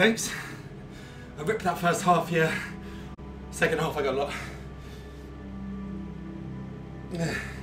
Thanks. I ripped that first half, here. Second half, I got a lot.